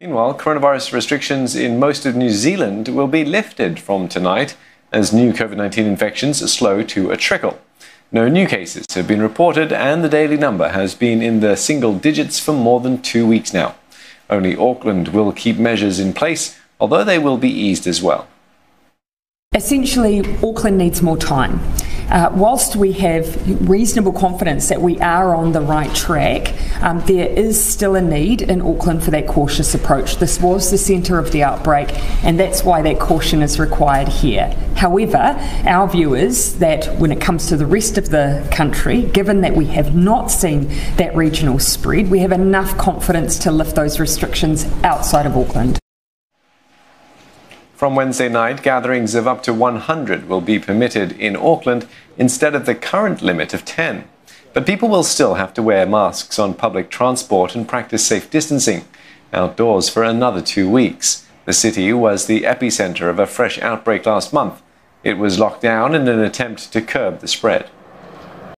Meanwhile, coronavirus restrictions in most of New Zealand will be lifted from tonight as new COVID 19 infections slow to a trickle. No new cases have been reported, and the daily number has been in the single digits for more than two weeks now. Only Auckland will keep measures in place, although they will be eased as well. Essentially, Auckland needs more time. Uh, whilst we have reasonable confidence that we are on the right track, um, there is still a need in Auckland for that cautious approach. This was the centre of the outbreak, and that's why that caution is required here. However, our view is that when it comes to the rest of the country, given that we have not seen that regional spread, we have enough confidence to lift those restrictions outside of Auckland. From Wednesday night, gatherings of up to 100 will be permitted in Auckland instead of the current limit of 10. But people will still have to wear masks on public transport and practice safe distancing outdoors for another two weeks. The city was the epicenter of a fresh outbreak last month. It was locked down in an attempt to curb the spread.